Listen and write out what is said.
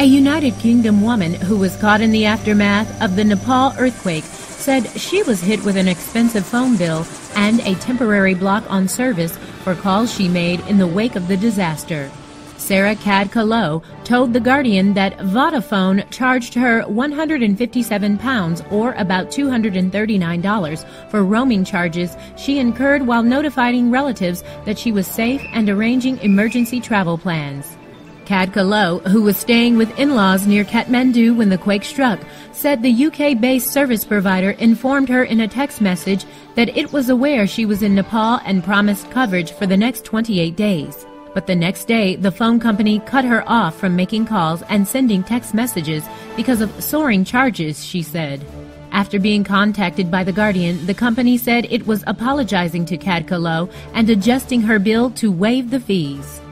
A United Kingdom woman who was caught in the aftermath of the Nepal earthquake said she was hit with an expensive phone bill and a temporary block on service for calls she made in the wake of the disaster. Sarah Cadcalo told The Guardian that Vodafone charged her £157 or about $239 for roaming charges she incurred while notifying relatives that she was safe and arranging emergency travel plans. Cadcallow, who was staying with in-laws near Kathmandu when the quake struck, said the UK-based service provider informed her in a text message that it was aware she was in Nepal and promised coverage for the next 28 days. But the next day, the phone company cut her off from making calls and sending text messages because of soaring charges, she said. After being contacted by The Guardian, the company said it was apologizing to Cadcallow and adjusting her bill to waive the fees.